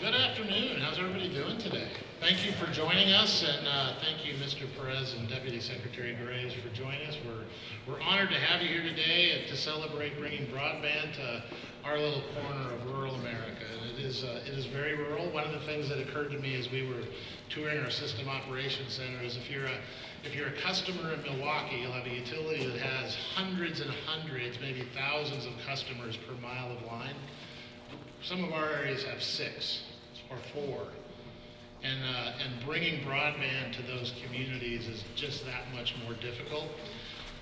Good afternoon. How's everybody doing today? Thank you for joining us, and uh, thank you, Mr. Perez and Deputy Secretary Graves, for joining us. We're, we're honored to have you here today to celebrate bringing broadband to our little corner of rural America. And it is, uh, it is very rural. One of the things that occurred to me as we were touring our system operations center is if you're a if you're a customer in Milwaukee, you'll have a utility that has hundreds and hundreds, maybe thousands of customers per mile of line. Some of our areas have six or four. And, uh, and bringing broadband to those communities is just that much more difficult.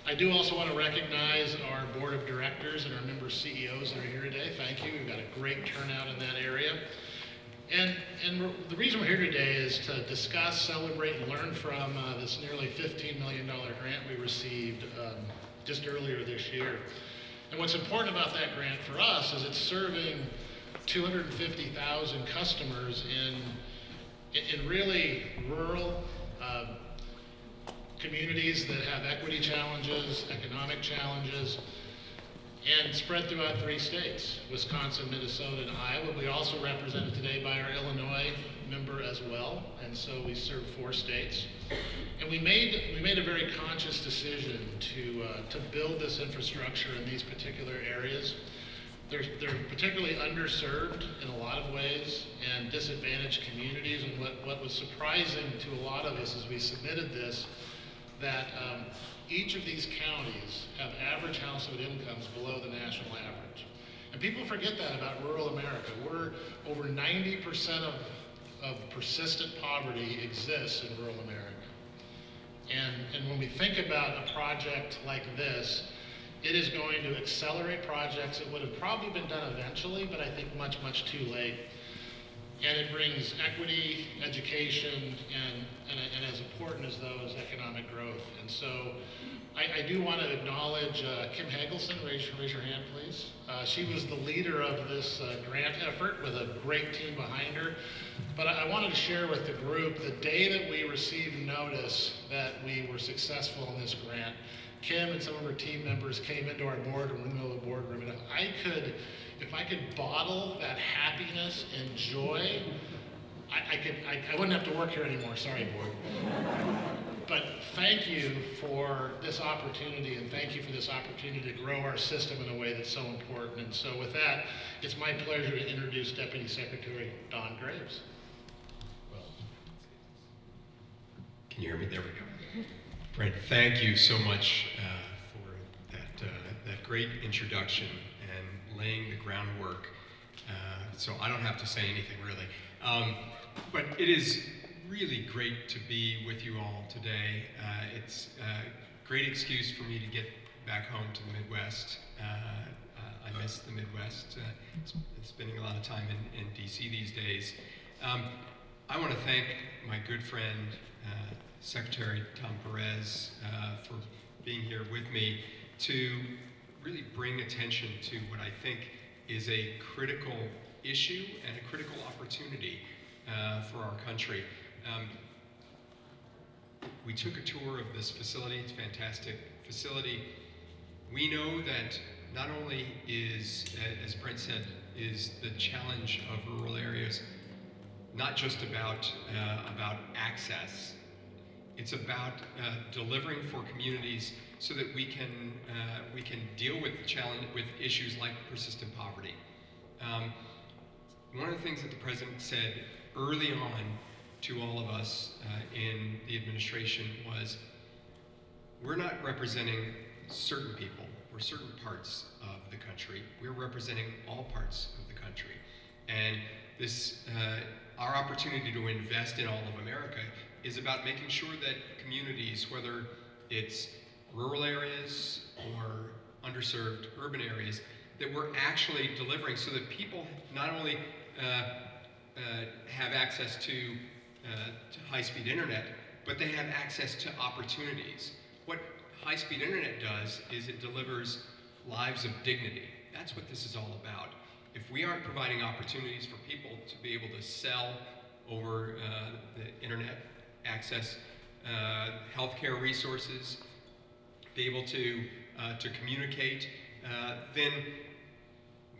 I do also want to recognize our board of directors and our member CEOs that are here today. Thank you. We've got a great turnout in that area. And, and the reason we're here today is to discuss, celebrate, and learn from uh, this nearly $15 million grant we received um, just earlier this year. And what's important about that grant for us is it's serving 250,000 customers in, in really rural uh, communities that have equity challenges, economic challenges, and spread throughout three states, Wisconsin, Minnesota, and Iowa. We also represented today by our Illinois member as well, and so we serve four states. And we made, we made a very conscious decision to, uh, to build this infrastructure in these particular areas. They're, they're particularly underserved in a lot of ways and disadvantaged communities. And what, what was surprising to a lot of us as we submitted this, that um, each of these counties have average household incomes below the national average. And people forget that about rural America. We're over 90% of, of persistent poverty exists in rural America. And, and when we think about a project like this, it is going to accelerate projects that would have probably been done eventually, but I think much, much too late. And it brings equity, education, and, and, and as important as those, economic growth. And so I, I do want to acknowledge uh, Kim Hagelson. Raise, raise your hand, please. Uh, she was the leader of this uh, grant effort with a great team behind her. But I, I wanted to share with the group the day that we received notice that we were successful in this grant, Kim and some of her team members came into our boardroom, in the middle of the boardroom, and if I could, if I could bottle that happiness and joy, I, I could, I, I, wouldn't have to work here anymore. Sorry, board. but thank you for this opportunity, and thank you for this opportunity to grow our system in a way that's so important. And so, with that, it's my pleasure to introduce Deputy Secretary Don Graves. Well, Can you hear me? There we go. Brent, thank you so much uh, for that, uh, that great introduction and laying the groundwork. Uh, so I don't have to say anything really. Um, but it is really great to be with you all today. Uh, it's a great excuse for me to get back home to the Midwest. Uh, uh, I miss the Midwest, spending a lot of time in, in DC these days. Um, I want to thank my good friend, Secretary Tom Perez uh, for being here with me to really bring attention to what I think is a critical issue and a critical opportunity uh, for our country. Um, we took a tour of this facility. It's a fantastic facility. We know that not only is, as Brent said, is the challenge of rural areas not just about, uh, about access it's about uh, delivering for communities so that we can, uh, we can deal with challenge, with issues like persistent poverty. Um, one of the things that the president said early on to all of us uh, in the administration was, we're not representing certain people or certain parts of the country. We're representing all parts of the country. And this, uh, our opportunity to invest in all of America is about making sure that communities, whether it's rural areas or underserved urban areas, that we're actually delivering so that people not only uh, uh, have access to, uh, to high-speed internet, but they have access to opportunities. What high-speed internet does is it delivers lives of dignity. That's what this is all about. If we aren't providing opportunities for people to be able to sell over uh, the internet access uh, healthcare resources, be able to, uh, to communicate, uh, then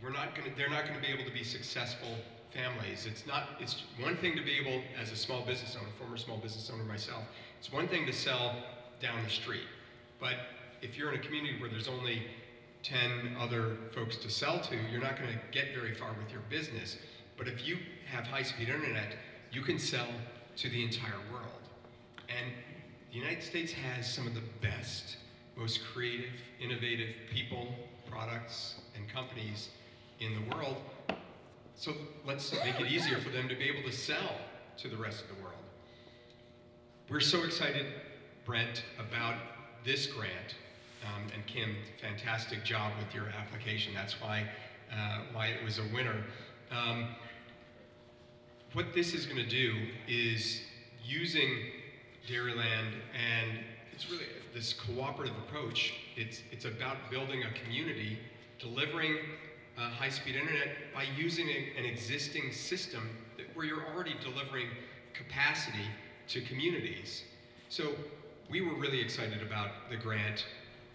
we're not gonna, they're not going to be able to be successful families. It's not, it's one thing to be able, as a small business owner, former small business owner myself, it's one thing to sell down the street. But if you're in a community where there's only 10 other folks to sell to, you're not going to get very far with your business. But if you have high speed internet, you can sell to the entire world. And the United States has some of the best, most creative, innovative people, products, and companies in the world. So let's make it easier for them to be able to sell to the rest of the world. We're so excited, Brent, about this grant. Um, and Kim, fantastic job with your application. That's why, uh, why it was a winner. Um, what this is going to do is using Dairyland and it's really this cooperative approach. It's, it's about building a community, delivering uh, high-speed internet by using a, an existing system that, where you're already delivering capacity to communities. So we were really excited about the grant,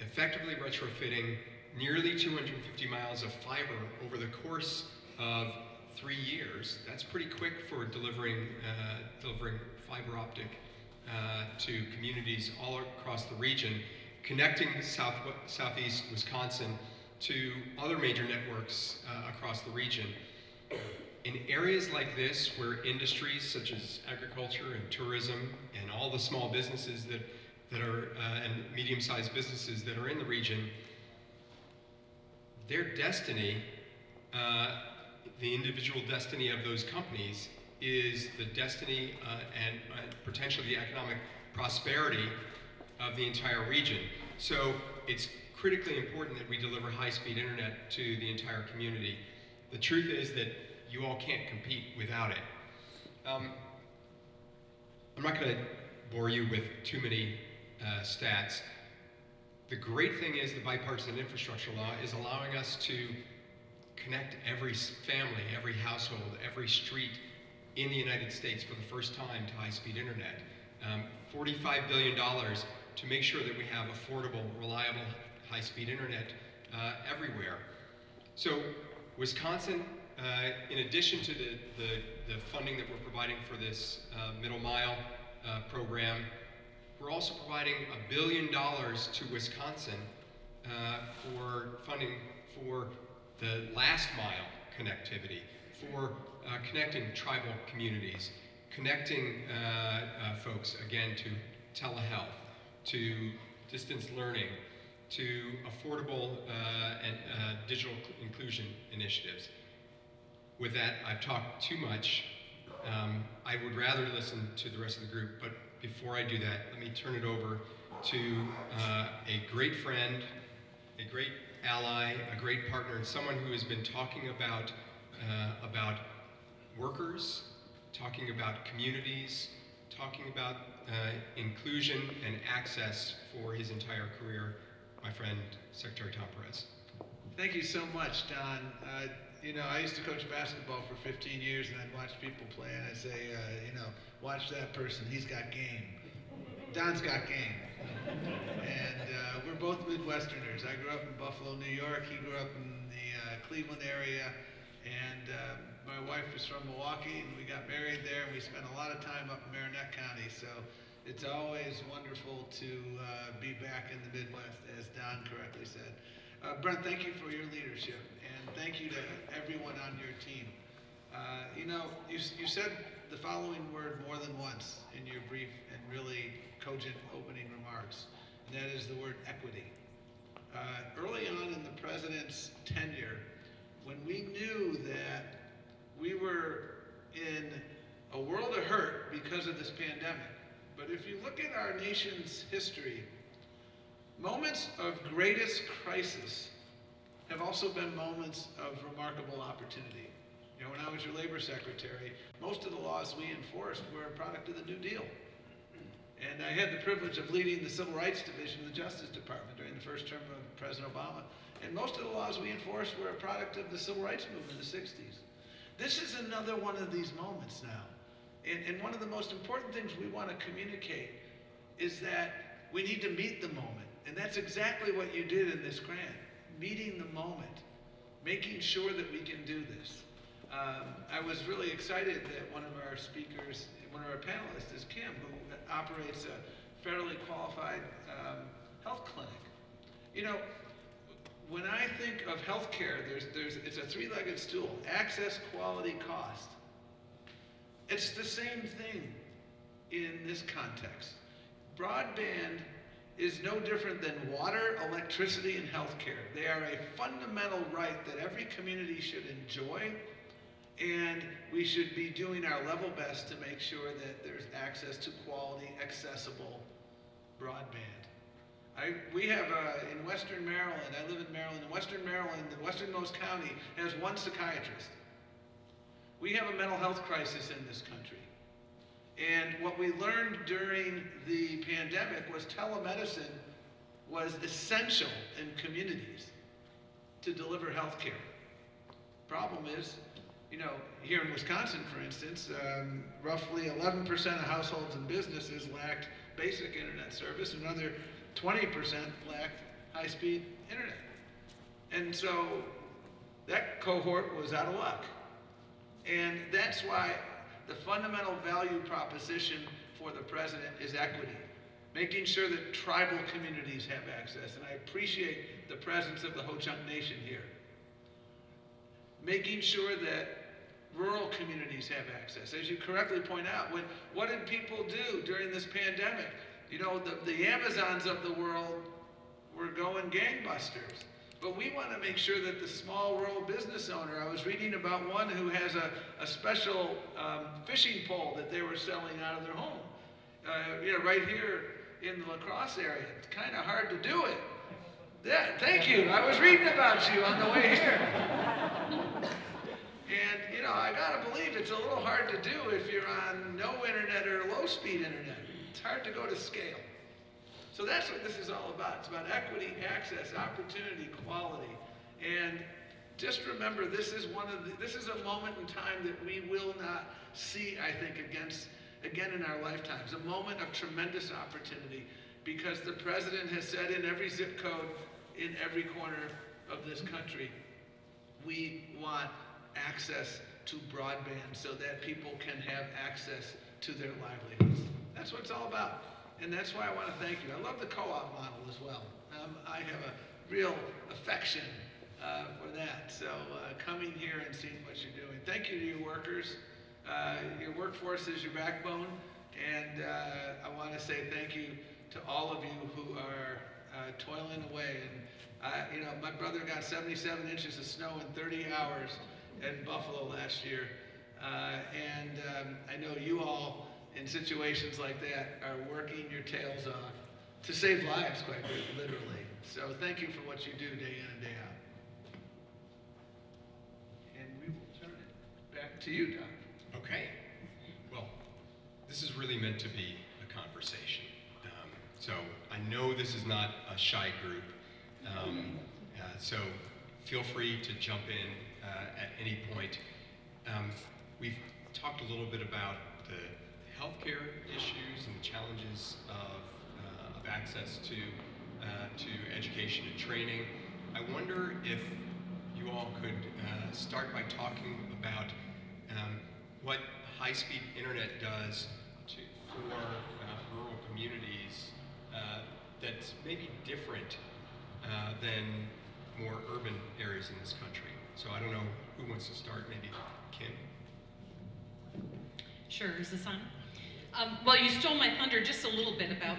effectively retrofitting nearly 250 miles of fiber over the course of three years. That's pretty quick for delivering, uh, delivering fiber optic uh, to communities all across the region, connecting south, southeast Wisconsin to other major networks uh, across the region. In areas like this, where industries such as agriculture and tourism and all the small businesses that, that are, uh, and medium-sized businesses that are in the region, their destiny, uh, the individual destiny of those companies is the destiny uh, and uh, potentially the economic prosperity of the entire region. So it's critically important that we deliver high-speed internet to the entire community. The truth is that you all can't compete without it. Um, I'm not going to bore you with too many uh, stats. The great thing is the bipartisan infrastructure law is allowing us to connect every family, every household, every street in the United States for the first time to high-speed internet. Um, $45 billion to make sure that we have affordable, reliable, high-speed internet uh, everywhere. So Wisconsin, uh, in addition to the, the, the, funding that we're providing for this uh, middle mile uh, program, we're also providing a billion dollars to Wisconsin uh, for funding for the last mile connectivity, for uh, connecting tribal communities, connecting uh, uh, folks, again, to telehealth, to distance learning, to affordable uh, and digital inclusion initiatives. With that, I've talked too much. Um, I would rather listen to the rest of the group, but before I do that, let me turn it over to uh, a great friend, a great ally, a great partner, and someone who has been talking about, uh, about workers, talking about communities, talking about uh, inclusion and access for his entire career, my friend, Secretary Tom Perez. Thank you so much, Don. Uh, you know, I used to coach basketball for 15 years, and I'd watch people play, and I'd say, uh, you know, watch that person, he's got game. Don's got game. and uh, we're both Midwesterners. I grew up in Buffalo, New York. He grew up in the uh, Cleveland area. And uh, my wife is from Milwaukee, and we got married there, and we spent a lot of time up in Marinette County. So it's always wonderful to uh, be back in the Midwest, as Don correctly said. Uh, Brent, thank you for your leadership, and thank you to everyone on your team. Uh, you know, you, you said the following word more than once in your brief and really cogent opening remarks, and that is the word equity. Uh, early on in the president's tenure, when we knew that we were in a world of hurt because of this pandemic. But if you look at our nation's history, moments of greatest crisis have also been moments of remarkable opportunity. You know, when I was your labor secretary, most of the laws we enforced were a product of the New Deal. And I had the privilege of leading the Civil Rights Division of the Justice Department during the first term of President Obama. And most of the laws we enforced were a product of the civil rights movement in the 60s. This is another one of these moments now. And, and one of the most important things we want to communicate is that we need to meet the moment. And that's exactly what you did in this grant, meeting the moment, making sure that we can do this. Um, I was really excited that one of our speakers, one of our panelists is Kim, who operates a federally qualified um, health clinic. You know, when I think of healthcare, there's, there's, it's a three-legged stool, access, quality, cost. It's the same thing in this context. Broadband is no different than water, electricity, and healthcare. They are a fundamental right that every community should enjoy, and we should be doing our level best to make sure that there's access to quality, accessible broadband. I, we have, uh, in Western Maryland, I live in Maryland, in Western Maryland, the westernmost county has one psychiatrist. We have a mental health crisis in this country. And what we learned during the pandemic was telemedicine was essential in communities to deliver health care. Problem is, you know, here in Wisconsin, for instance, um, roughly 11% of households and businesses lacked basic internet service, another 20% lacked high-speed internet. And so that cohort was out of luck. And that's why the fundamental value proposition for the president is equity, making sure that tribal communities have access. And I appreciate the presence of the Ho-Chunk Nation here. Making sure that rural communities have access. As you correctly point out, when, what did people do during this pandemic? You know, the, the Amazons of the world were going gangbusters. But we want to make sure that the small rural business owner, I was reading about one who has a, a special um, fishing pole that they were selling out of their home. Uh, you know, right here in the La Crosse area. It's kind of hard to do it. Yeah, thank you. I was reading about you on the way here. And, you know, I gotta believe it's a little hard to do if you're on no internet or low speed internet. It's hard to go to scale. So that's what this is all about. It's about equity, access, opportunity, quality. And just remember, this is one of the, this is a moment in time that we will not see, I think, against, again in our lifetimes. A moment of tremendous opportunity because the president has said in every zip code, in every corner of this country, we want access to broadband so that people can have access to their livelihoods. That's what it's all about. And that's why I want to thank you. I love the co-op model as well. Um, I have a real affection uh, for that. So uh, coming here and seeing what you're doing. Thank you to your workers. Uh, your workforce is your backbone. And uh, I want to say thank you to all of you who are uh, toiling away. And, uh, you know, my brother got 77 inches of snow in 30 hours in Buffalo last year. and um, I know you all in situations like that are working your tails off to save lives, quite literally. So thank you for what you do day in and day out. And we will turn it back to you, Doc. Okay. Well, this is really meant to be a conversation. Um, so I know this is not a shy group. Um, uh, so feel free to jump in uh, at any point. Um, we've talked a little bit about the healthcare issues and the challenges of, uh, of access to, uh, to education and training. I wonder if you all could uh, start by talking about um, what high-speed internet does to, for uh, rural communities uh, that's maybe different uh, than more urban areas in this country. So I don't know who wants to start, maybe Kim? Sure, is this on? Um, well, you stole my thunder just a little bit about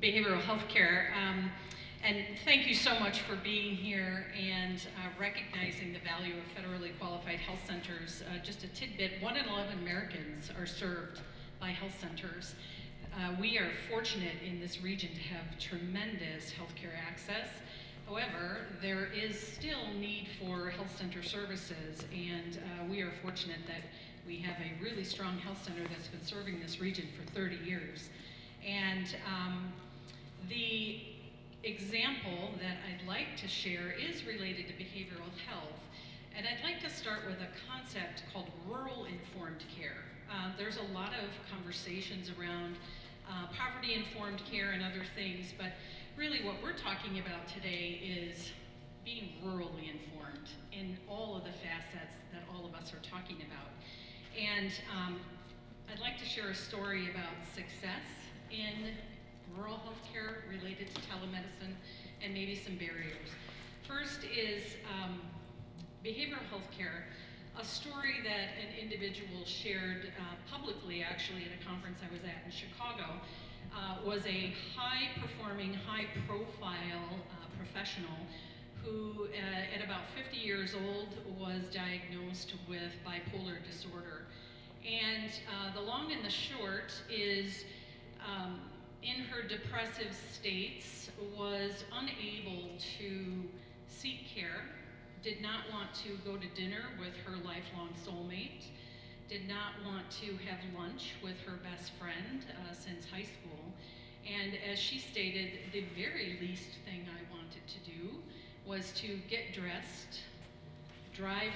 behavioral health care. Um, and thank you so much for being here and uh, recognizing the value of federally qualified health centers. Uh, just a tidbit, one in 11 Americans are served by health centers. Uh, we are fortunate in this region to have tremendous healthcare access. However, there is still need for health center services, and uh, we are fortunate that we have a really strong health center that's been serving this region for 30 years. And um, the example that I'd like to share is related to behavioral health. And I'd like to start with a concept called rural informed care. Uh, there's a lot of conversations around uh, poverty informed care and other things, but really what we're talking about today is being rurally informed in all of the facets that all of us are talking about. And um, I'd like to share a story about success in rural healthcare related to telemedicine and maybe some barriers. First is um, behavioral healthcare, a story that an individual shared uh, publicly actually at a conference I was at in Chicago uh, was a high performing, high profile uh, professional who uh, at about 50 years old was diagnosed with bipolar disorder. And uh, the long and the short is um, in her depressive states was unable to seek care, did not want to go to dinner with her lifelong soulmate, did not want to have lunch with her best friend uh, since high school. And as she stated, the very least thing I wanted to do was to get dressed, drive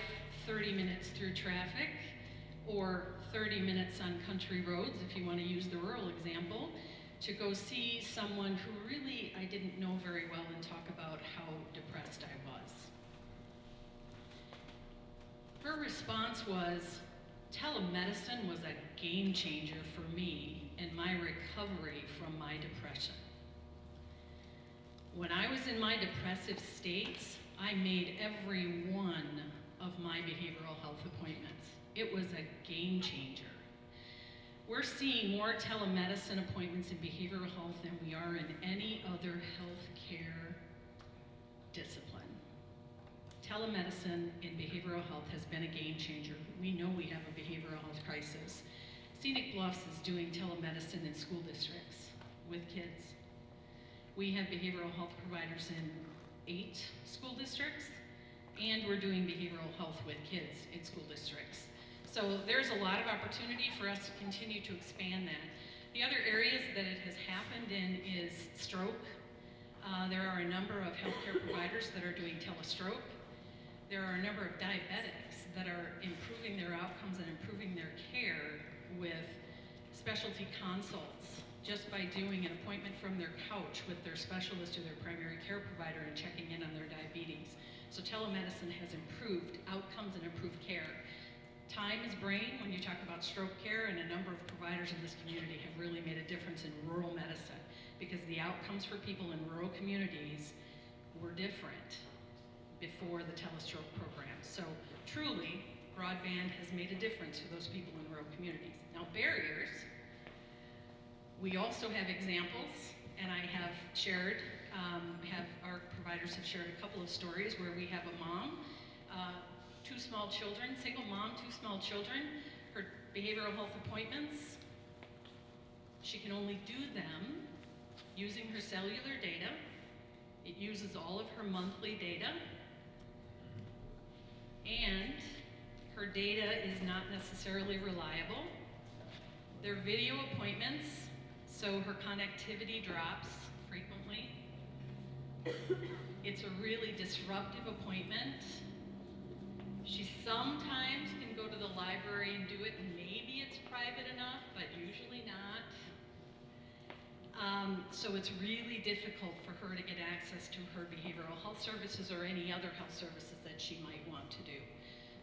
30 minutes through traffic, or 30 minutes on country roads, if you want to use the rural example, to go see someone who really I didn't know very well and talk about how depressed I was. Her response was, telemedicine was a game changer for me in my recovery from my depression. When I was in my depressive states, I made every one of my behavioral health appointments. It was a game changer. We're seeing more telemedicine appointments in behavioral health than we are in any other healthcare discipline. Telemedicine in behavioral health has been a game changer. We know we have a behavioral health crisis. Scenic Bluffs is doing telemedicine in school districts with kids. We have behavioral health providers in eight school districts, and we're doing behavioral health with kids in school districts. So there's a lot of opportunity for us to continue to expand that. The other areas that it has happened in is stroke. Uh, there are a number of healthcare providers that are doing telestroke. There are a number of diabetics that are improving their outcomes and improving their care with specialty consults just by doing an appointment from their couch with their specialist or their primary care provider and checking in on their diabetes. So telemedicine has improved outcomes and improved care. Time is brain when you talk about stroke care, and a number of providers in this community have really made a difference in rural medicine because the outcomes for people in rural communities were different before the telestroke program. So truly, broadband has made a difference for those people in rural communities. Now barriers, we also have examples, and I have shared, um, have our providers have shared a couple of stories where we have a mom uh, two small children, single mom, two small children, her behavioral health appointments, she can only do them using her cellular data. It uses all of her monthly data. And her data is not necessarily reliable. They're video appointments, so her connectivity drops frequently. It's a really disruptive appointment. She sometimes can go to the library and do it. Maybe it's private enough, but usually not. Um, so it's really difficult for her to get access to her behavioral health services or any other health services that she might want to do.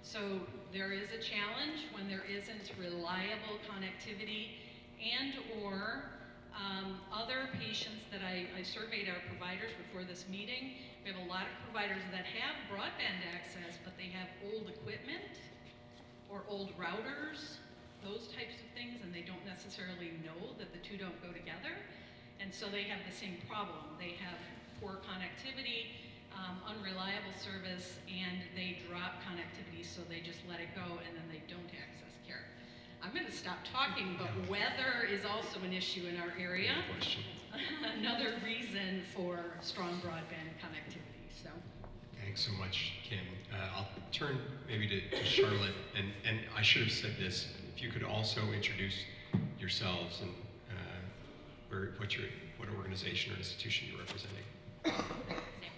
So there is a challenge when there isn't reliable connectivity and or um, other patients that I, I surveyed our providers before this meeting we have a lot of providers that have broadband access, but they have old equipment or old routers, those types of things, and they don't necessarily know that the two don't go together. And so they have the same problem. They have poor connectivity, um, unreliable service, and they drop connectivity, so they just let it go, and then they don't access. I'm going to stop talking, but weather is also an issue in our area. Question. Another reason for strong broadband connectivity, so. Thanks so much, Kim. Uh, I'll turn maybe to, to Charlotte, and, and I should have said this. If you could also introduce yourselves and uh, where, what, your, what organization or institution you're representing. Same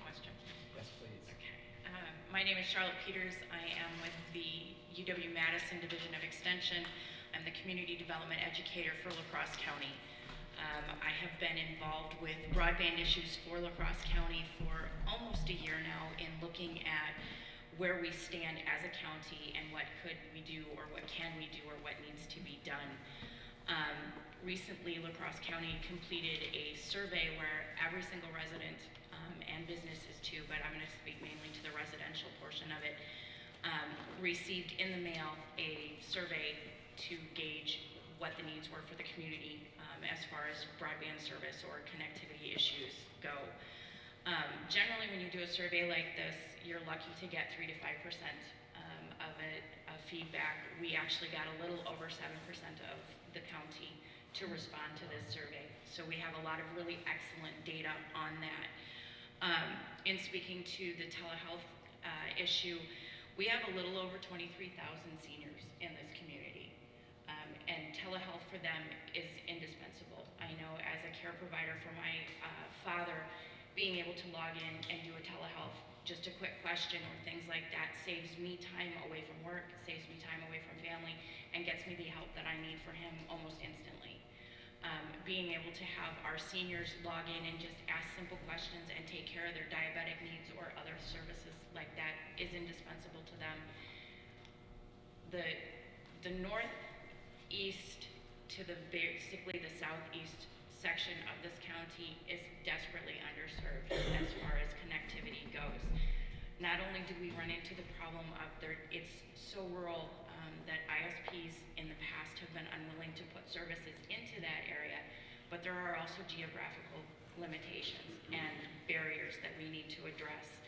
question. Yes, please. Okay. Uh, my name is Charlotte Peters. I am with the UW-Madison Division of Extension. I'm the Community Development Educator for La Crosse County. Um, I have been involved with broadband issues for La Crosse County for almost a year now in looking at where we stand as a county and what could we do or what can we do or what needs to be done. Um, recently, La Crosse County completed a survey where every single resident um, and businesses too, but I'm going to speak mainly to the residential portion of it, um, received in the mail a survey to gauge what the needs were for the community um, as far as broadband service or connectivity issues go. Um, generally, when you do a survey like this, you're lucky to get three to five percent um, of of feedback. We actually got a little over seven percent of the county to respond to this survey. So we have a lot of really excellent data on that. Um, in speaking to the telehealth uh, issue, we have a little over 23,000 seniors in this community. Telehealth for them is indispensable. I know as a care provider for my uh, father, being able to log in and do a telehealth, just a quick question or things like that saves me time away from work, saves me time away from family, and gets me the help that I need for him almost instantly. Um, being able to have our seniors log in and just ask simple questions and take care of their diabetic needs or other services like that is indispensable to them. The, the northeast to the basically the southeast section of this county is desperately underserved as far as connectivity goes. Not only do we run into the problem of there, it's so rural um, that ISPs in the past have been unwilling to put services into that area, but there are also geographical limitations and barriers that we need to address.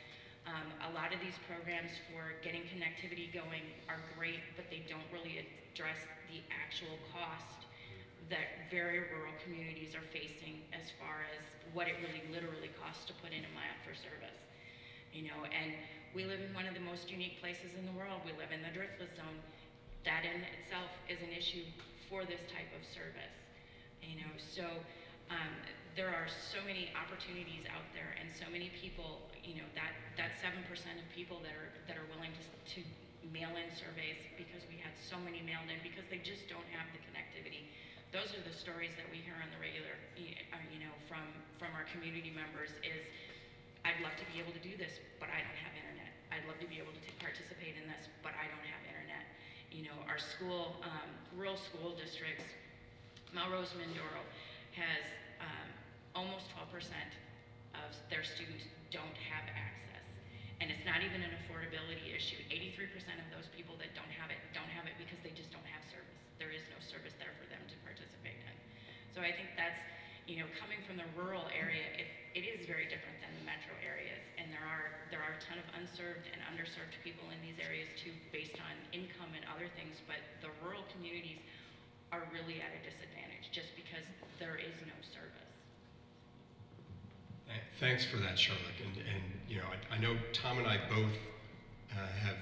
Um, a lot of these programs for getting connectivity going are great, but they don't really address the actual cost that very rural communities are facing as far as what it really literally costs to put in a mile for service. You know, and we live in one of the most unique places in the world. We live in the driftless zone. That in itself is an issue for this type of service. You know, so um, there are so many opportunities out there and so many people, you know, that, that 7% of people that are, that are willing to, to mail in surveys because we had so many mailed in because they just don't have the connectivity those are the stories that we hear on the regular, uh, you know, from, from our community members is, I'd love to be able to do this, but I don't have internet. I'd love to be able to participate in this, but I don't have internet. You know, our school, um, rural school districts, Melrose Mindoro has um, almost 12% of their students don't have access. And it's not even an affordability issue. 83% of those people that don't have it, don't have it because they just don't have service. There is no service there for them to participate in. So I think that's, you know, coming from the rural area, it, it is very different than the metro areas. And there are, there are a ton of unserved and underserved people in these areas too, based on income and other things. But the rural communities are really at a disadvantage just because there is no service. Th- Thanks for that, Charlotte. And, and you know, I, I know Tom and I both uh, have,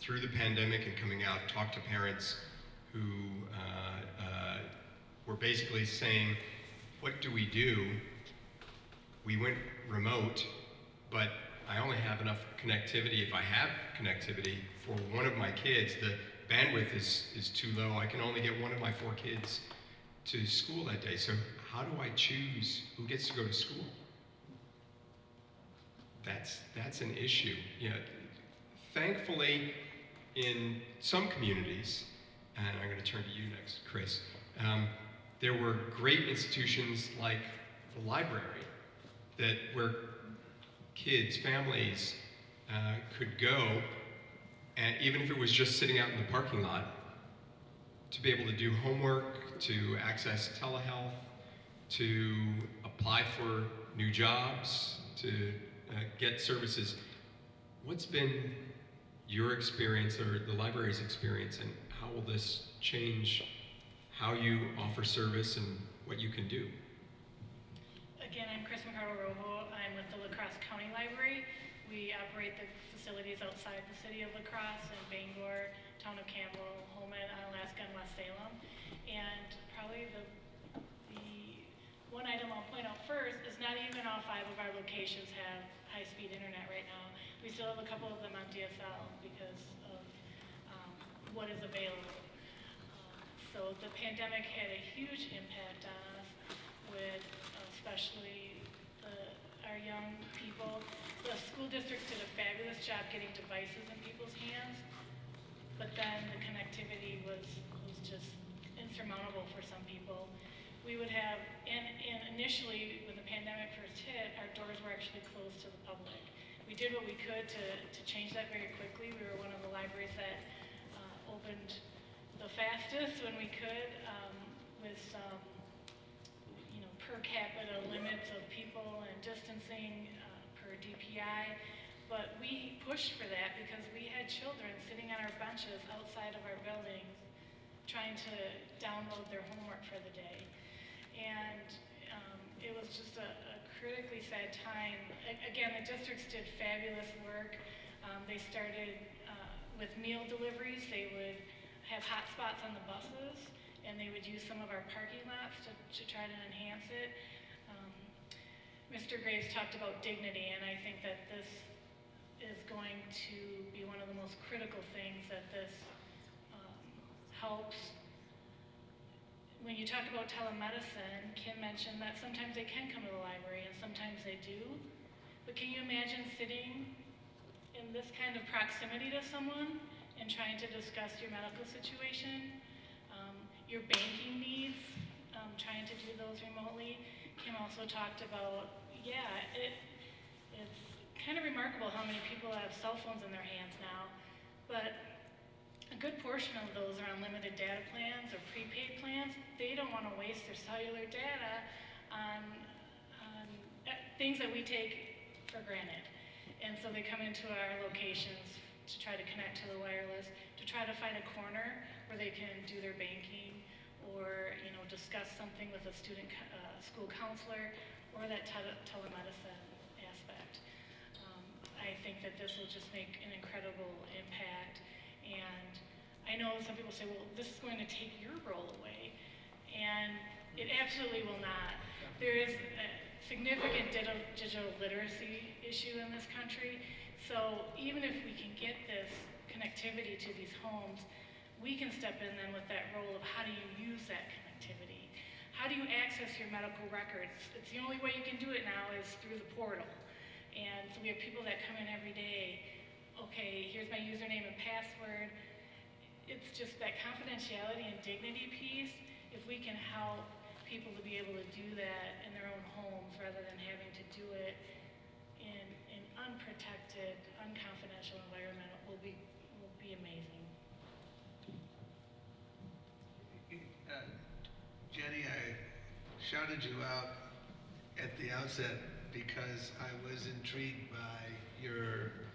through the pandemic and coming out, talked to parents who uh, uh, were basically saying, what do we do? We went remote, but I only have enough connectivity. If I have connectivity for one of my kids, the bandwidth is, is too low. I can only get one of my four kids to school that day. So how do I choose who gets to go to school? That's, that's an issue. You know, thankfully, in some communities, and I'm going to turn to you next, Chris, um, there were great institutions like the library that where kids, families uh, could go, and even if it was just sitting out in the parking lot, to be able to do homework, to access telehealth, to apply for new jobs, to Uh, get services. What's been your experience or the library's experience, and how will this change how you offer service and what you can do? Again, I'm Chris McCardo Rojo. I'm with the La Crosse County Library. We operate the facilities outside the city of La Crosse in Bangor, town of Campbell, Holmen, Onalaska, and West Salem. And probably the, the one item I'll point out first is not even all five of our locations have high-speed internet right now. We still have a couple of them on DSL because of um, what is available. Um, So the pandemic had a huge impact on us with especially the, our young people. The school districts did a fabulous job getting devices in people's hands, but then the connectivity was, was just insurmountable for some people. We would have, and, and initially, when the pandemic first hit, our doors were actually closed to the public. We did what we could to, to change that very quickly. We were one of the libraries that uh, opened the fastest when we could, um, with some, you know, per capita limits of people and distancing uh, per DPI. But we pushed for that because we had children sitting on our benches outside of our buildings trying to download their homework for the day. And um, it was just a, a critically sad time. A- again, the districts did fabulous work. Um, they started uh, with meal deliveries. They would have hot spots on the buses, and they would use some of our parking lots to, to try to enhance it. Um, Mr. Graves talked about dignity, and I think that this is going to be one of the most critical things that this um, helps when you talk about telemedicine, Kim mentioned that sometimes they can come to the library and sometimes they do. But can you imagine sitting in this kind of proximity to someone and trying to discuss your medical situation, um, your banking needs, um, trying to do those remotely? Kim also talked about, yeah, it, it's kind of remarkable how many people have cell phones in their hands now. But a good portion of those are on limited data plans or prepaid plans. They don't want to waste their cellular data on, on uh, things that we take for granted. And so they come into our locations to try to connect to the wireless, to try to find a corner where they can do their banking or, you know, discuss something with a student, uh, school counselor or that tele- telemedicine aspect. Um, I think that this will just make an incredible impact. And I know some people say, well, this is going to take your role away. And it absolutely will not. There is a significant digital, literacy issue in this country. So even if we can get this connectivity to these homes, we can step in then with that role of how do you use that connectivity? How do you access your medical records? It's the only way you can do it now is through the portal. And so we have people that come in every day, okay, here's my username and password. It's just that confidentiality and dignity piece. If we can help people to be able to do that in their own homes rather than having to do it in an unprotected, unconfidential environment will be, will be amazing. Uh, Jenny, I shouted you out at the outset because I was intrigued by your,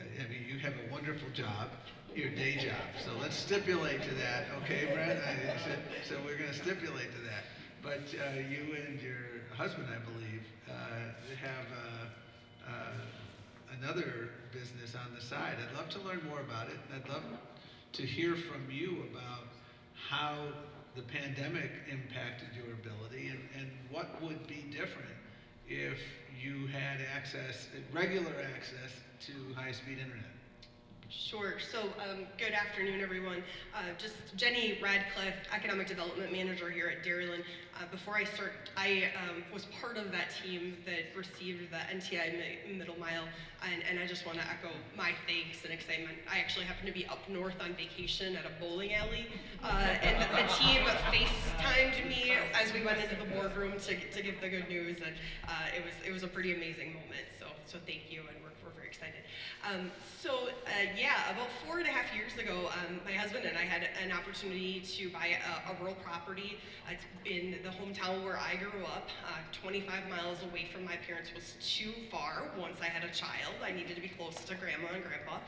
I mean, you have a wonderful job, your day job. So let's stipulate to that, okay, Brent? I so we're going to stipulate to that. But uh, you and your husband, I believe, uh, have uh, uh, another business on the side. I'd love to learn more about it. I'd love to hear from you about how the pandemic impacted your ability and, and what would be different if you had access, regular access to high-speed internet. Sure. So, um, good afternoon, everyone. Uh, just Jenny Radcliffe, Economic Development Manager here at Dairyland. Uh, before I start, I um, was part of that team that received the NTI Middle Mile, and, and I just want to echo my thanks and excitement. I actually happened to be up north on vacation at a bowling alley, uh, and the, the team FaceTimed me as we went into the boardroom to, to give the good news, and uh, it was it was a pretty amazing moment. So, so thank you, and we're, excited. Um, so uh, yeah, about four and a half years ago, um, my husband and I had an opportunity to buy a, a rural property. It's in the hometown where I grew up. Uh, 25 miles away from my parents was too far. Once I had a child, I needed to be close to grandma and grandpa.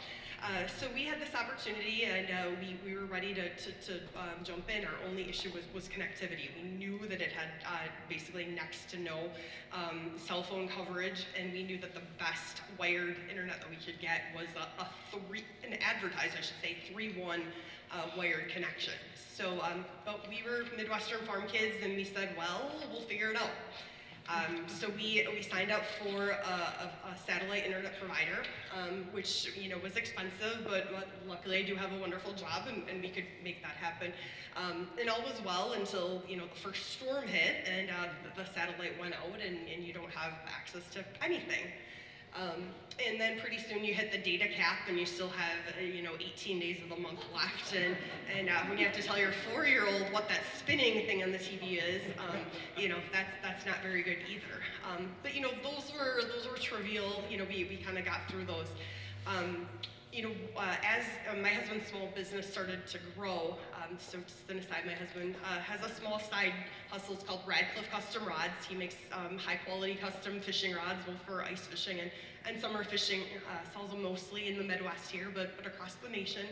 Uh, so we had this opportunity, and uh, we, we were ready to, to, to um, jump in. Our only issue was, was connectivity. We knew that it had uh, basically next to no um, cell phone coverage, and we knew that the best wired internet that we could get was a, a three, an advertised, I should say, three-one uh, wired connection. So, um, but we were Midwestern farm kids, and we said, well, we'll figure it out. Um, so we, we signed up for a, a, a satellite internet provider, um, which you know was expensive, but luckily I do have a wonderful job, and, and we could make that happen. Um, and all was well until you know the first storm hit, and uh, the, the satellite went out, and, and you don't have access to anything. Um, and then pretty soon you hit the data cap and you still have, uh, you know, 18 days of the month left. And, and uh, when you have to tell your four-year-old what that spinning thing on the TV is, um, you know, that's, that's not very good either. Um, but, you know, those were, those were trivial, you know, we, we kind of got through those. You know, uh, as uh, my husband's small business started to grow, um, so just an aside, my husband uh, has a small side hustle. It's called Radcliffe Custom Rods. He makes um, high quality custom fishing rods, both for ice fishing and, and summer fishing. Uh, sells them mostly in the Midwest here, but, but across the nation.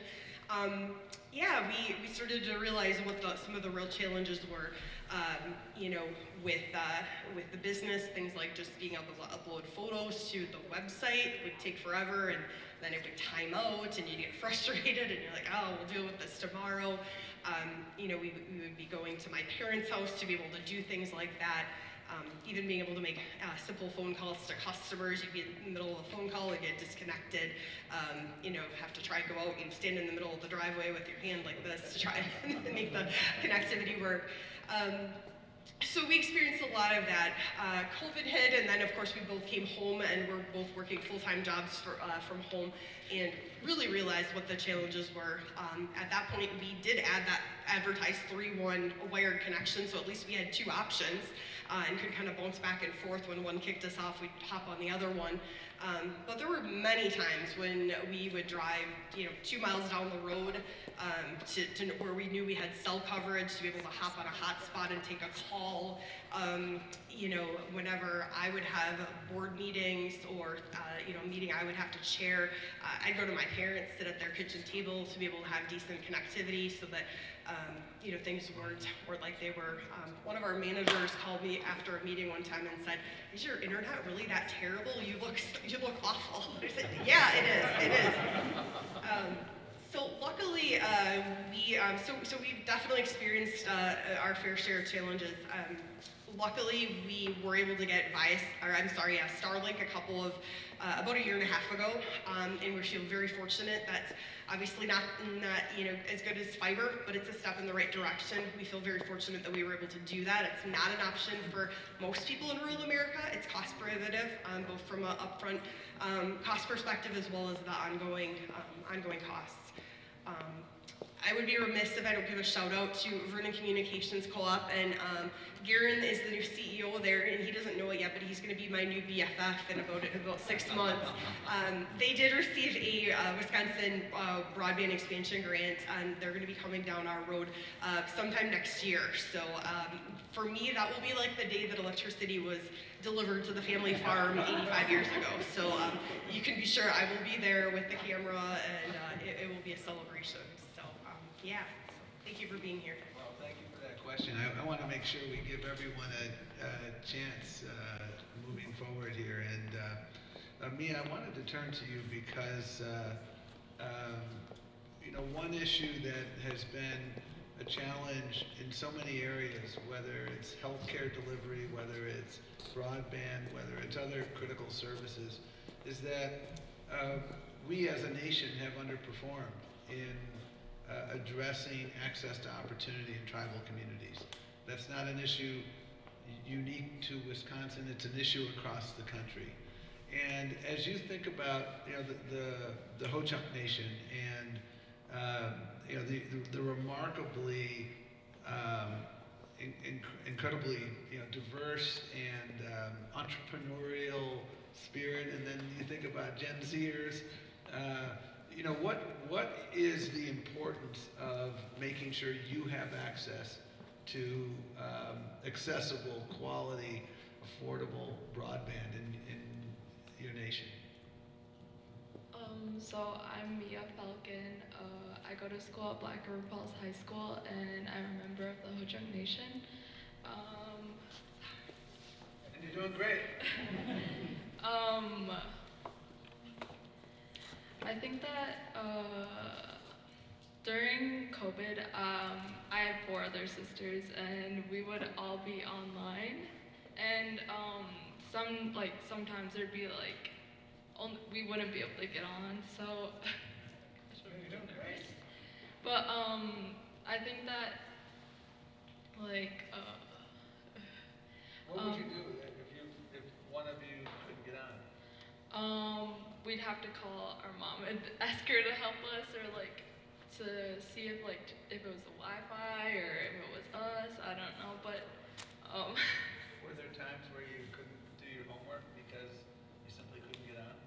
Um, yeah, we, we started to realize what the, some of the real challenges were. Um, you know, with uh, with the business, things like just being able to upload photos to the website would take forever, and then it would time out, and you get frustrated, and you're like, oh, we'll deal with this tomorrow. Um, you know, we, we would be going to my parents' house to be able to do things like that. Um, even being able to make uh, simple phone calls to customers, you'd be in the middle of a phone call and get disconnected. Um, you know, have to try go out and stand in the middle of the driveway with your hand like this to try and make the connectivity work. So we experienced a lot of that. Uh, COVID hit, and then of course we both came home, and we're both working full-time jobs for, uh, from home, and really realized what the challenges were. Um, at that point, we did add that advertised 3-1 wired connection, so at least we had two options, uh, and could kind of bounce back and forth. When one kicked us off, we'd hop on the other one. Um, but there were many times when we would drive, you know, two miles down the road um, to, to where we knew we had cell coverage to be able to hop on a hotspot and take a call. Um, you know, whenever I would have board meetings or, uh, you know, meeting I would have to chair, uh, I'd go to my parents, sit at their kitchen table to be able to have decent connectivity so that, um, you know, things weren't, weren't like they were. Um, one of our managers called me after a meeting one time and said, is your internet really that terrible? You look, you look awful. I said, yeah, it is, it is. So luckily, uh, we um, so so we've definitely experienced uh, our fair share of challenges. Um, luckily, we were able to get Vice, or I'm sorry, yeah, Starlink a couple of uh, about a year and a half ago, um, and we feel very fortunate. That's obviously not not you know as good as fiber, but it's a step in the right direction. We feel very fortunate that we were able to do that. It's not an option for most people in rural America. It's cost prohibitive, um, both from an upfront um, cost perspective as well as the ongoing ongoing costs. Um, I would be remiss if I don't give a shout out to Vernon Communications Co-op and um, Garen is the new CEO there and he doesn't know it yet, but he's going to be my new BFF in about in about six months. Um, they did receive a uh, Wisconsin uh, broadband expansion grant and they're going to be coming down our road uh, sometime next year. So um, for me, that will be like the day that electricity was delivered to the family farm 85 years ago. So um, you can be sure I will be there with the camera and uh, it, it will be a celebration. Yeah, thank you for being here. Well, thank you for that question. I, I want to make sure we give everyone a, a chance uh, moving forward here. And uh, uh, Mia, I wanted to turn to you because, uh, um, you know, one issue that has been a challenge in so many areas, whether it's healthcare delivery, whether it's broadband, whether it's other critical services, is that uh, we as a nation have underperformed in uh, addressing access to opportunity in tribal communities. That's not an issue unique to Wisconsin, it's an issue across the country. And as you think about, you know, the, the, the Ho-Chunk Nation and, um, you know, the, the, the remarkably, um, in, in, incredibly, you know, diverse and um, entrepreneurial spirit, and then you think about Gen Zers, uh, you know, what, what is the importance of making sure you have access to um, accessible, quality, affordable broadband in, in your nation? Um, so I'm Mia Falcon. Uh, I go to school at Black River Falls High School, and I'm a member of the Ho-Chunk Nation. Um, And you're doing great. um, I think that uh, during COVID, um, I had four other sisters, and we would all be online. and um, some like sometimes there'd be like on, we wouldn't be able to get on. So, but um, I think that like uh, What would Um, you do if you, if one of you couldn't get on? um, we'd have to call our mom and ask her to help us or like to see if like if it was the Wi-Fi or if it was us. I don't know, but um, Were there times where you couldn't do your homework because you simply couldn't get on?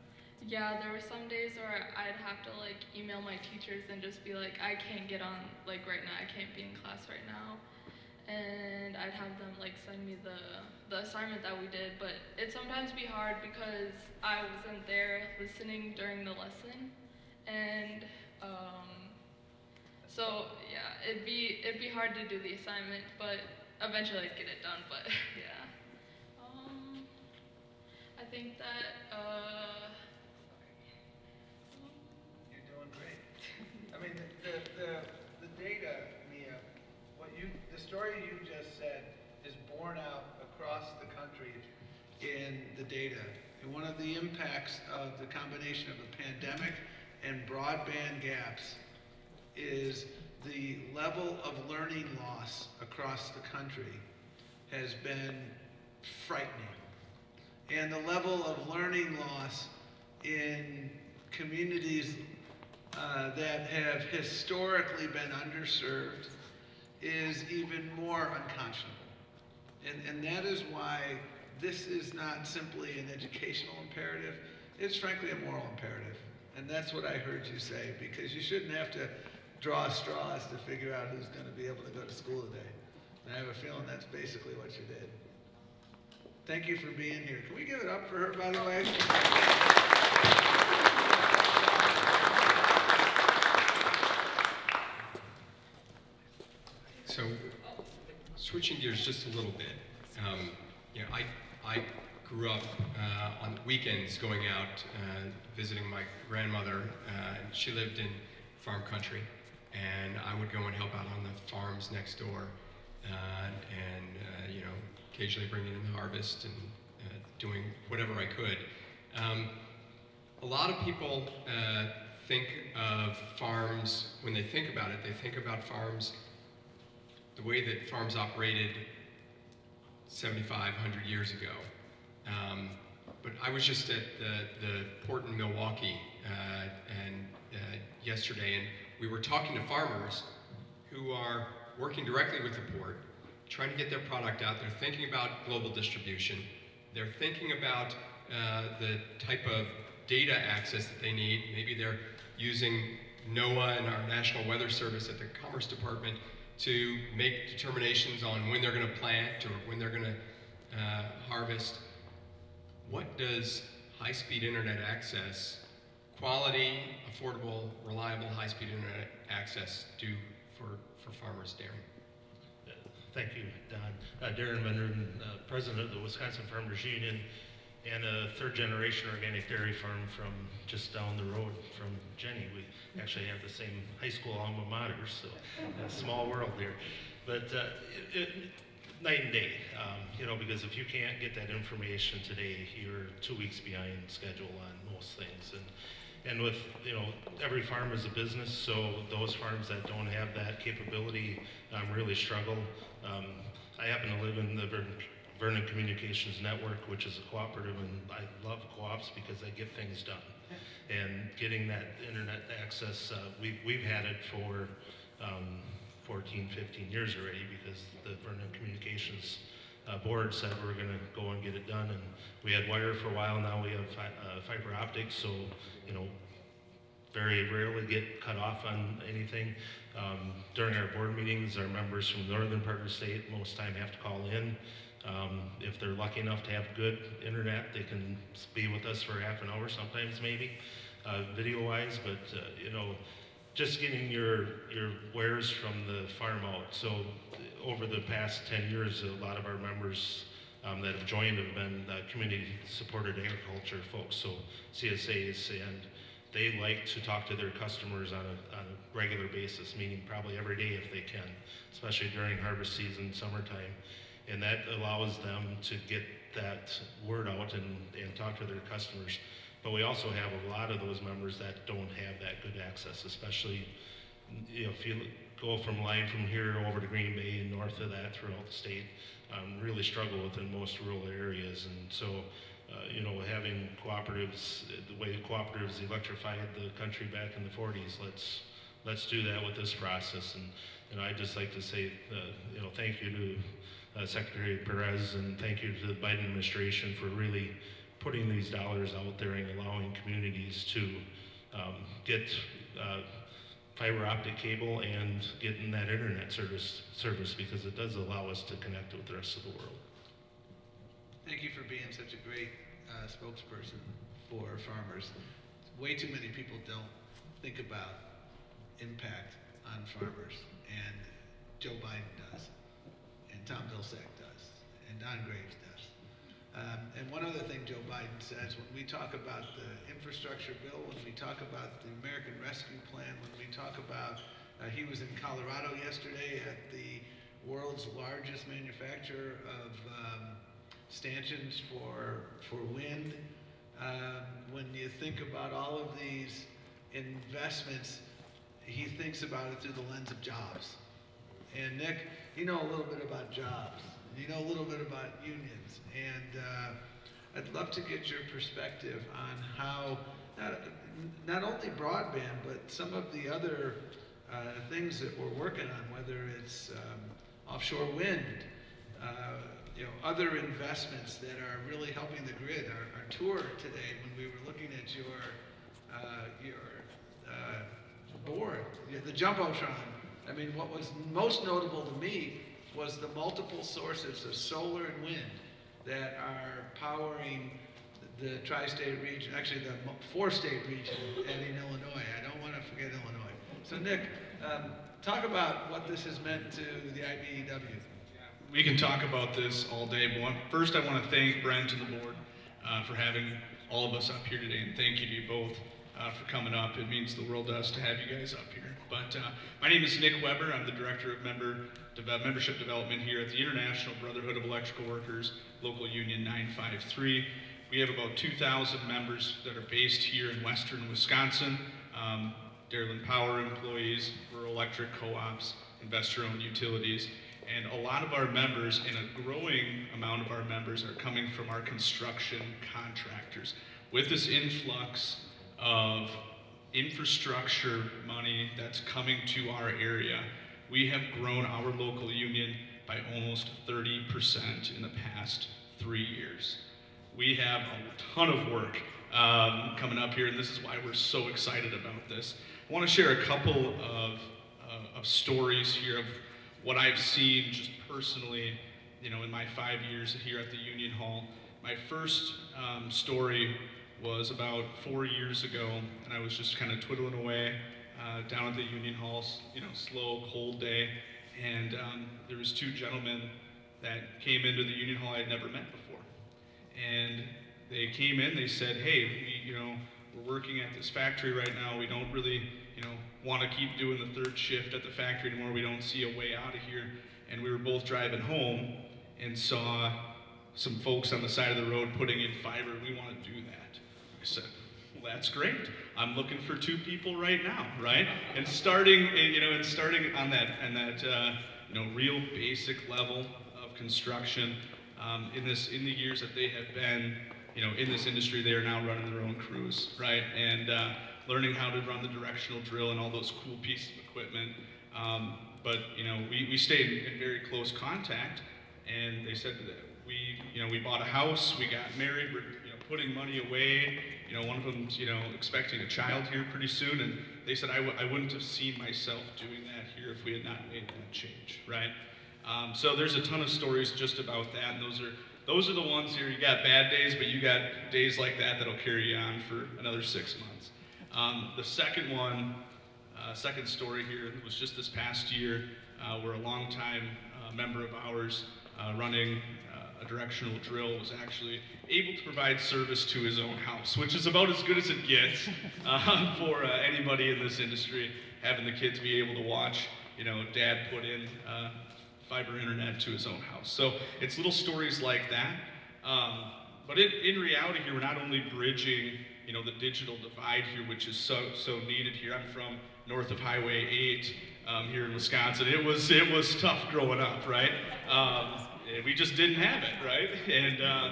Yeah, there were some days where I'd have to like email my teachers and just be like, I can't get on like right now. I can't be in class right now, and I'd have them like send me the the assignment that we did. But it sometimes be hard because I wasn't there listening during the lesson, and um, so yeah, it'd be it'd be hard to do the assignment, but eventually I'd get it done. But yeah, um, I think that. Uh, You're doing great. I mean, the, the, the data, Mia, what you, the story you just said is borne out across the country in the data. And one of the impacts of the combination of a pandemic and broadband gaps is the level of learning loss across the country has been frightening. And the level of learning loss in communities uh, that have historically been underserved is even more unconscionable. And, and that is why this is not simply an educational imperative, it's frankly a moral imperative. And that's what I heard you say, because you shouldn't have to draw straws to figure out who's going to be able to go to school today. And I have a feeling that's basically what you did. Thank you for being here. Can we give it up for her, by the way? So, switching gears just a little bit, um, you know, I, I grew up uh, on weekends going out uh, visiting my grandmother. Uh, she lived in farm country, and I would go and help out on the farms next door, uh, and uh, you know, occasionally bringing in the harvest and uh, doing whatever I could. Um, a lot of people think of farms, when they think about it, they think about farms the way that farms operated 7,500 years ago. Um, but I was just at the, the port in Milwaukee uh, and uh, yesterday, and we were talking to farmers who are working directly with the port, trying to get their product out. They're thinking about global distribution. They're thinking about uh, the type of data access that they need. Maybe they're using NOAA and our National Weather Service at the Commerce Department to make determinations on when they're going to plant or when they're going to uh, harvest. What does high-speed internet access, quality, affordable, reliable high-speed internet access do for, for farmers, Darin? Thank you, Don. Uh, Darin Von uh, President of the Wisconsin Farmers Union, and a third-generation organic dairy farm from just down the road from Jenny. We actually have the same high school alma mater, so a small world there. But uh, it, it, night and day, um, you know, because if you can't get that information today, you're two weeks behind schedule on most things. And and with, you know, every farm is a business, so those farms that don't have that capability um, really struggle. Um, I happen to live in the Vernon, Communications Network, which is a cooperative, and I love co-ops because they get things done. And getting that internet access, uh, we, we've had it for um, 14, 15 years already because the Vernon Communications uh, board said we're going to go and get it done. And we had wire for a while. Now we have fi- uh, fiber optics, so you know, very rarely get cut off on anything. Um, during our board meetings, our members from the northern part of the state most time have to call in. Um, if they're lucky enough to have good internet, they can be with us for half an hour, sometimes maybe, uh, video-wise. But uh, you know, just getting your your wares from the farm out. So over the past 10 years, a lot of our members um, that have joined have been uh, community-supported agriculture folks, so CSAs, and they like to talk to their customers on a, on a regular basis, meaning probably every day if they can, especially during harvest season, summertime. And that allows them to get that word out and, and talk to their customers. But we also have a lot of those members that don't have that good access, especially, you know, if you go from line from here over to Green Bay and north of that throughout the state, um, really struggle within most rural areas. And so, uh, you know, having cooperatives, the way the cooperatives electrified the country back in the 40s, let's let's do that with this process. And know, I'd just like to say, uh, you know, thank you to uh, Secretary Perez and thank you to the Biden administration for really putting these dollars out there and allowing communities to um, get uh, fiber optic cable and getting that internet service service because it does allow us to connect with the rest of the world. Thank you for being such a great uh, spokesperson for farmers. Way too many people don't think about impact on farmers, and Joe Biden does, Tom Vilsack does, and Don Graves does. Um, and one other thing Joe Biden says, when we talk about the infrastructure bill, when we talk about the American Rescue Plan, when we talk about, uh, he was in Colorado yesterday at the world's largest manufacturer of um, stanchions for, for wind. Um, when you think about all of these investments, he thinks about it through the lens of jobs. And Nick, you know a little bit about jobs. You know a little bit about unions. And uh, I'd love to get your perspective on how, not, not only broadband, but some of the other uh, things that we're working on, whether it's um, offshore wind, uh, you know, other investments that are really helping the grid. Our, our tour today, when we were looking at your, uh, your uh, board, the Jumbotron, I mean, what was most notable to me was the multiple sources of solar and wind that are powering the tri-state region, actually the four-state region and in Illinois. I don't want to forget Illinois. So Nick, um, talk about what this has meant to the IBEW. We can talk about this all day, but first I want to thank Brent and the board uh, for having all of us up here today, and thank you to you both uh, for coming up. It means the world to us to have you guys up here. But uh, my name is Nick Weber. I'm the Director of Member Membership Development here at the International Brotherhood of Electrical Workers, Local Union 953. We have about 2,000 members that are based here in western Wisconsin. Um, Dairyland Power employees, rural electric co-ops, investor-owned utilities, and a lot of our members, and a growing amount of our members, are coming from our construction contractors. With this influx of infrastructure money that's coming to our area, we have grown our local union by almost 30% in the past three years. We have a ton of work um, coming up here, and this is why we're so excited about this. I want to share a couple of, uh, of stories here of what I've seen just personally, you know, in my five years here at the Union Hall. My first um, story was about four years ago, and I was just kind of twiddling away uh, down at the Union Hall, you know, slow, cold day, and um, there was two gentlemen that came into the Union Hall I had never met before, and they came in. They said, "Hey, we, you know, we're working at this factory right now. We don't really, you know, want to keep doing the third shift at the factory anymore. We don't see a way out of here." And we were both driving home and saw some folks on the side of the road putting in fiber. We want to do that. I said, well, that's great. I'm looking for two people right now, right? And starting, you know, and starting on that, on that, uh, you know, real basic level of construction. Um, in this, in the years that they have been, you know, in this industry, they are now running their own crews, right? And uh, learning how to run the directional drill and all those cool pieces of equipment. Um, but you know, we, we stayed in very close contact, and they said that we, you know, we bought a house, we got married, we're putting money away. You know, one of them's you know expecting a child here pretty soon, and they said I w- I wouldn't have seen myself doing that here if we had not made that change, right? Um, so there's a ton of stories just about that, and those are those are the ones here. You got bad days, but you got days like that that'll carry you on for another six months. Um, the second one, uh, second story here was just this past year. Uh, we're a longtime uh, member of ours uh, running a directional drill was actually able to provide service to his own house, which is about as good as it gets um, for uh, anybody in this industry, having the kids be able to watch, you know, dad put in fiber internet to his own house. So it's little stories like that. Um, but in, in reality here, we're not only bridging, you know, the digital divide here, which is so so needed here. I'm from north of Highway 8 um, here in Wisconsin. It was it was tough growing up, right? Um, we just didn't have it, right? And uh,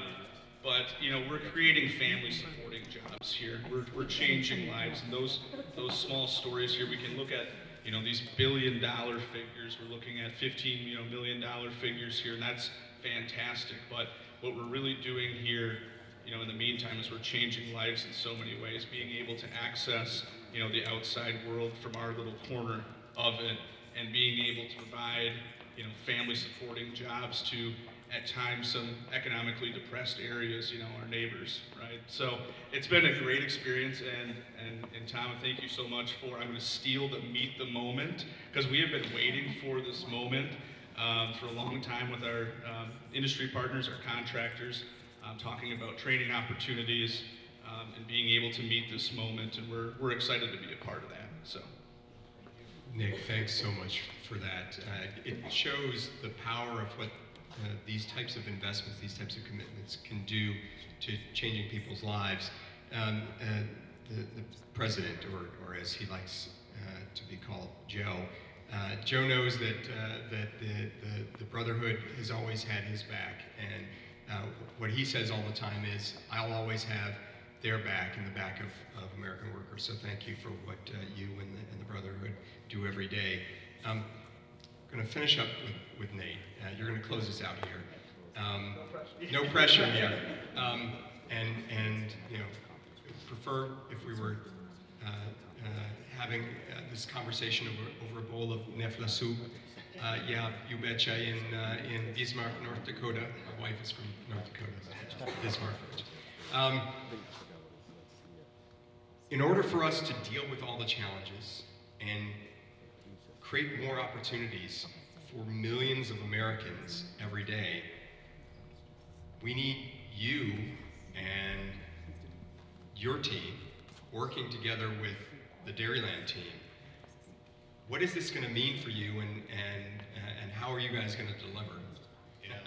but you know, we're creating family supporting jobs here. We're, we're changing lives, and those those small stories here, we can look at you know these billion dollar figures. We're looking at 15 you know million dollar figures here, and that's fantastic. But what we're really doing here, you know, in the meantime, is we're changing lives in so many ways. Being able to access you know the outside world from our little corner of it, and being able to provide you know family supporting jobs to at times some economically depressed areas, you know, our neighbors, right? So it's been a great experience, and, and, and Tom, thank you so much for, I'm gonna steal the meet the moment, because we have been waiting for this moment um, for a long time with our um, industry partners, our contractors, um, talking about training opportunities um, and being able to meet this moment, and we're, we're excited to be a part of that, so. Nick, thanks so much for that. Uh, it shows the power of what uh, these types of investments, these types of commitments can do to changing people's lives. Um, uh, the, the, president, or, or as he likes uh, to be called, Joe, uh, Joe knows that, uh, that the, the, the, Brotherhood has always had his back. And what he says all the time is, I'll always have their back and the back of, of American workers. So thank you for what you and the, and the Brotherhood do every day. I'm going to finish up with, with Nate. Uh, you're going to close us out here. Um, no pressure, yeah. Um, and, and, you know, prefer if we were uh, uh, having uh, this conversation over, over a bowl of knoephla soup. Uh, yeah, you betcha, in, uh, in Bismarck, North Dakota. My wife is from North Dakota, Bismarck. Um, in order for us to deal with all the challenges and create more opportunities for millions of Americans every day, we need you and your team working together with the Dairyland team. What is this going to mean for you and, and, and how are you guys going to deliver? Yeah,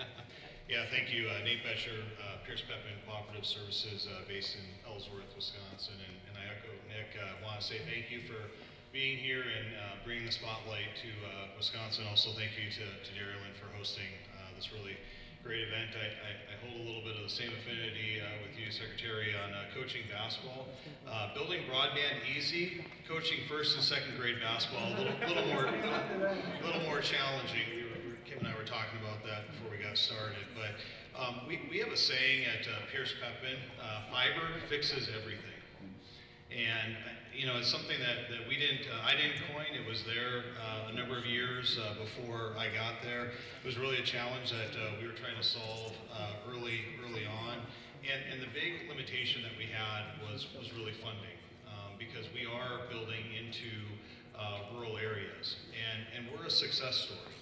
yeah thank you. Uh, Nate Boettcher, uh, Pierce Pepin Cooperative Services uh, based in Ellsworth, Wisconsin. And, and I echo Nick, I uh, want to say thank you for being here and uh, bringing the spotlight to uh, Wisconsin. Also, thank you to, to Dairyland for hosting uh, this really great event. I, I, I, hold a little bit of the same affinity uh, with you, Secretary, on uh, coaching basketball. Uh, building broadband easy, coaching first and second grade basketball a little, little more, little, little more challenging. We were, Kim and I were talking about that before we got started, but. Um, we, we have a saying at Pierce Pepin, fiber fixes everything. And you know, it's something that, that we didn't, uh, I didn't coin. It was there uh, a number of years uh, before I got there. It was really a challenge that uh, we were trying to solve uh, early, early on. And, and the big limitation that we had was, was really funding um, because we are building into uh, rural areas. And, and we're a success story.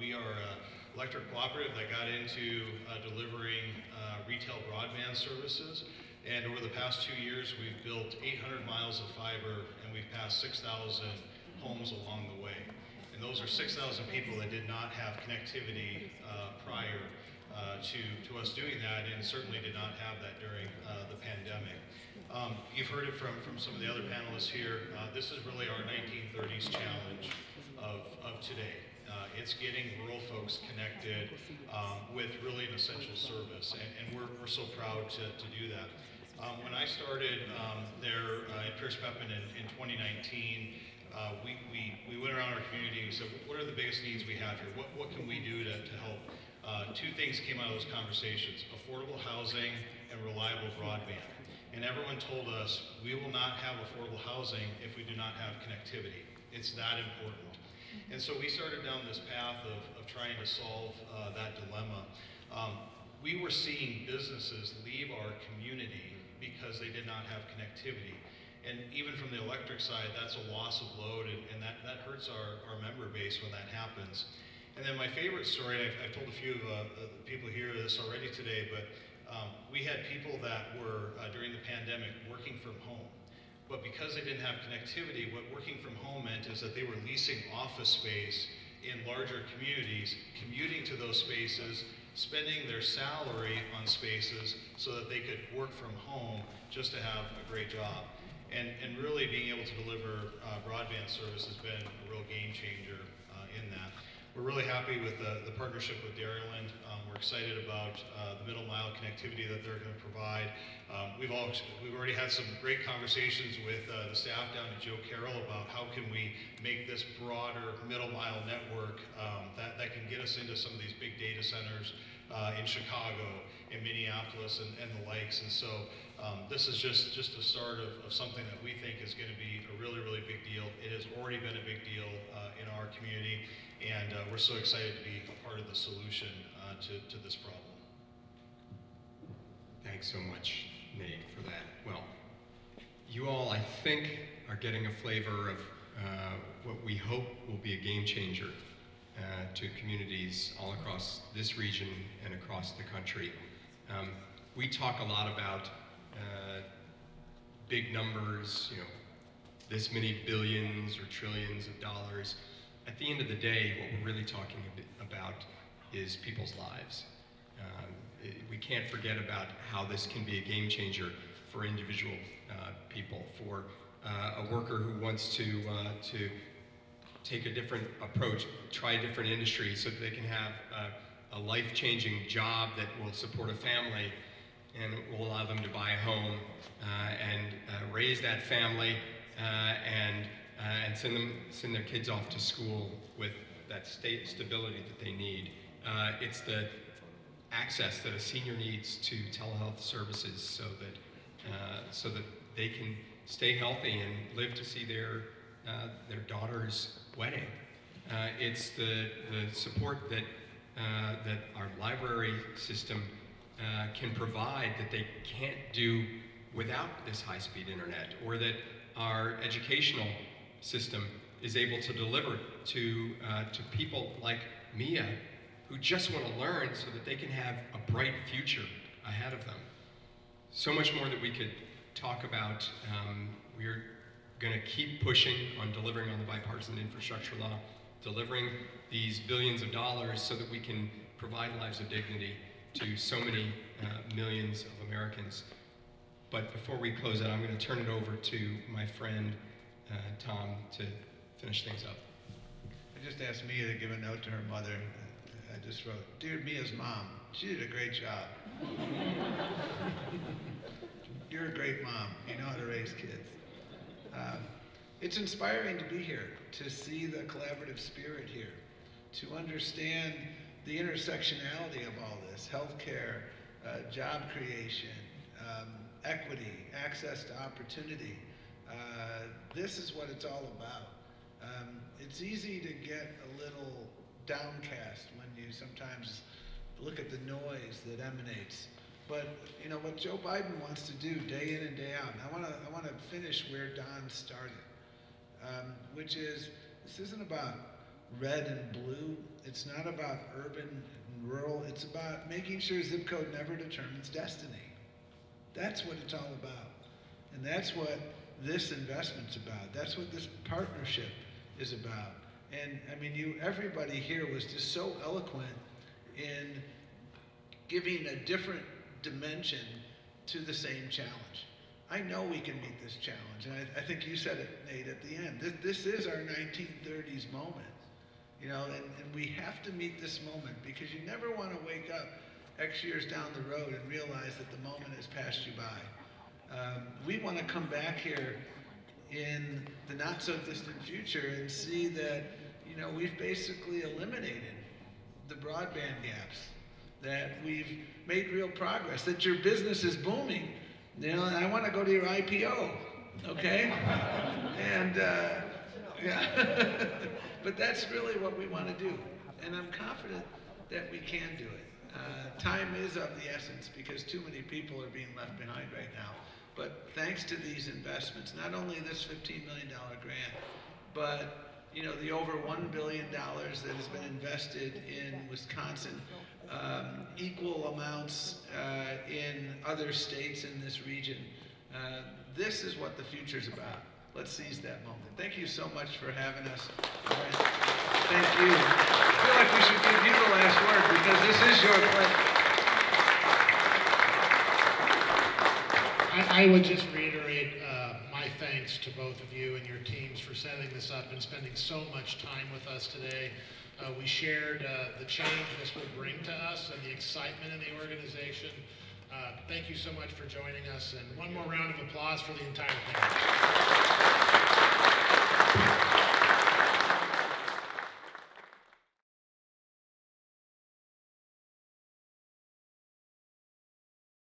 we are an electric cooperative that got into delivering retail broadband services. And over the past two years, we've built 800 miles of fiber and we've passed 6,000 homes along the way. And those are 6,000 people that did not have connectivity uh, prior uh, to, to us doing that and certainly did not have that during uh, the pandemic. Um, you've heard it from, from some of the other panelists here. Uh, this is really our 1930s challenge of, of today. Uh, it's getting rural folks connected um, with really an essential service, and, and we're, we're so proud to, to do that. Um, when I started um, there uh, at Pierce Pepin in, in 2019, uh, we, we, we went around our community and said, what are the biggest needs we have here? What, what can we do to, to help? Uh, two things came out of those conversations, affordable housing and reliable broadband. And everyone told us, we will not have affordable housing if we do not have connectivity. It's that important. And so we started down this path of, of trying to solve uh, that dilemma. Um, we were seeing businesses leave our community because they did not have connectivity. And even from the electric side, that's a loss of load, and, and that, that hurts our, our member base when that happens. And then my favorite story, I've, I've told a few of uh, people here this already today, but um, we had people that were, uh, during the pandemic, working from home. But because they didn't have connectivity, what working from home meant is that they were leasing office space in larger communities, commuting to those spaces, spending their salary on spaces so that they could work from home just to have a great job. And, and really being able to deliver uh, broadband service has been a real game changer uh, in that. We're really happy with the, the partnership with Dairyland. Um, we're excited about uh, the middle mile connectivity that they're going to provide. Um, we've all we've already had some great conversations with uh, the staff down at Joe Carroll about how can we make this broader middle mile network um, that, that can get us into some of these big data centers uh, in Chicago, in Minneapolis, and, and the likes. And so um, this is just, just the start of, of something that we think is going to be a really, really big deal. It has already been a big deal uh, in our community, and uh, we're so excited to be a part of the solution uh, to, to this problem. Thanks so much, Nate, for that. Well, you all, I think, are getting a flavor of uh, what we hope will be a game changer uh, to communities all across this region and across the country. Um, we talk a lot about uh, big numbers, you know, this many billions or trillions of dollars. At the end of the day, what we're really talking about is people's lives. Um, it, we can't forget about how this can be a game changer for individual uh, people, for uh, a worker who wants to, uh, to take a different approach, try a different industry so that they can have a, a life-changing job that will support a family and will allow them to buy a home uh, and uh, raise that family uh, and, uh, and send, them, send their kids off to school with that state stability that they need. Uh, it's the access that a senior needs to telehealth services so that, uh, so that they can stay healthy and live to see their, their daughter's wedding. it's the, the support that, that our library system uh, can provide that they can't do without this high-speed internet, or that our educational system is able to deliver to, uh, to people like Mia who just want to learn so that they can have a bright future ahead of them. So much more that we could talk about. Um, we're going to keep pushing on delivering on the bipartisan infrastructure law, delivering these billions of dollars so that we can provide lives of dignity to so many uh, millions of Americans. But before we close out, I'm going to turn it over to my friend uh, Tom to finish things up. I just asked Mia to give a note to her mother. I just wrote, Dear Mia's mom, she did a great job. You're a great mom. You know how to raise kids. Um, it's inspiring to be here, to see the collaborative spirit here, to understand the intersectionality of all this healthcare, uh, job creation, um, equity, access to opportunity. Uh, this is what it's all about. Um, it's easy to get a little downcast when you sometimes look at the noise that emanates. But you know what Joe Biden wants to do day in and day out. And I want to I want to finish where Don started, um, which is this isn't about red and blue. It's not about urban and rural. It's about making sure zip code never determines destiny. That's what it's all about. And that's what this investment's about. That's what this partnership is about. And I mean, you, everybody here was just so eloquent in giving a different dimension to the same challenge. I know we can meet this challenge, and I, I think you said it, Nate, at the end. This, this is our 1930s moment. You know, and, and we have to meet this moment because you never want to wake up X years down the road and realize that the moment has passed you by. Um, we want to come back here in the not so distant future and see that, you know, we've basically eliminated the broadband gaps, that we've made real progress, that your business is booming. You know, and I want to go to your IPO, okay? and, uh, yeah. but that's really what we want to do. And I'm confident that we can do it. Uh, time is of the essence because too many people are being left behind right now. But thanks to these investments, not only this $15 million grant, but you know the over $1 billion that has been invested in Wisconsin, um, equal amounts uh, in other states in this region. Uh, this is what the future is about. Let's seize that moment. Thank you so much for having us. Thank you. I feel like we should give you the last word because this is your place. I, I would just reiterate uh, my thanks to both of you and your teams for setting this up and spending so much time with us today. Uh, we shared uh, the change this will bring to us and the excitement in the organization. Uh, thank you so much for joining us, and one more round of applause for the entire thing.